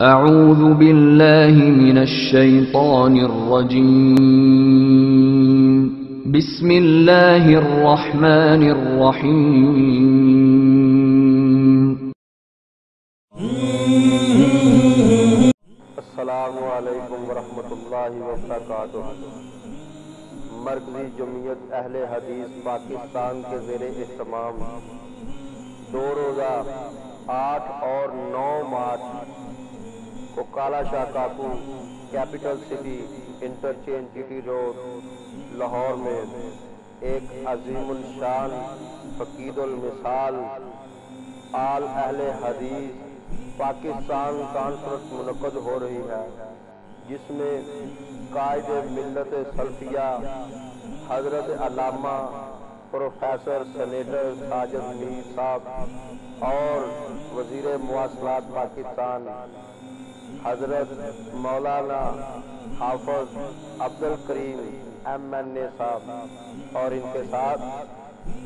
أعوذ بالله من الشيطان الرجيم. بسم الله الرحمن الرحيم. السلام علیکم ورحمۃ اللہ وبرکاتہ مرکزی جمعیت اہل حدیث پاکستان کے زیر اہتمام. دو روزہ آٹھ اور نو مارچ کو Kala Shah Kaku capital city interchange G T road Lahore میں ایک عظیم الشان، فقید المثال، آل اہل حدیث، پاکستان کانفرنس منعقد ہو رہی ہے، جس میں قائد ملت سلفیہ حضرت علامہ پروفیسر سینیٹر ساجد میر صاحب اور وزیر مواصلات پاکستان حضرت مولانا حافظ عبد الکریم ایم این اے صاحب اور ان کے ساتھ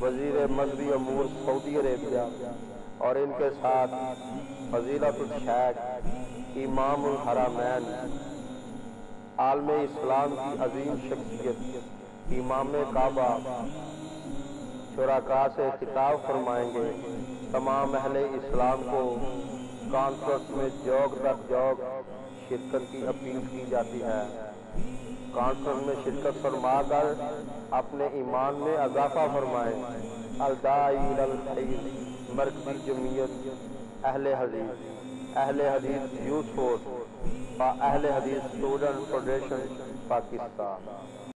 وزیر مذہبی امور سعودی عربیہ اور ان کے ساتھ فضیلت الشیخ امام الحرمین عالم اسلام کی عظیم شخصیت امام کعبہ شرکا سے خطاب فرمائیں گے، تمام اہل اسلام کو کانفرنس میں جوگ در جوگ شرکت کی اپیل کی جاتی ہے۔ کانفرنس میں شرکت فرما کر اپنے ایمان میں اضافہ فرمائیں الدائی الخیر، مرکزی جمعیت، اہل حدیث اہل حدیث یوتھ فورس، اہل حدیث اسٹوڈنٹ فیڈریشن، پاکستان۔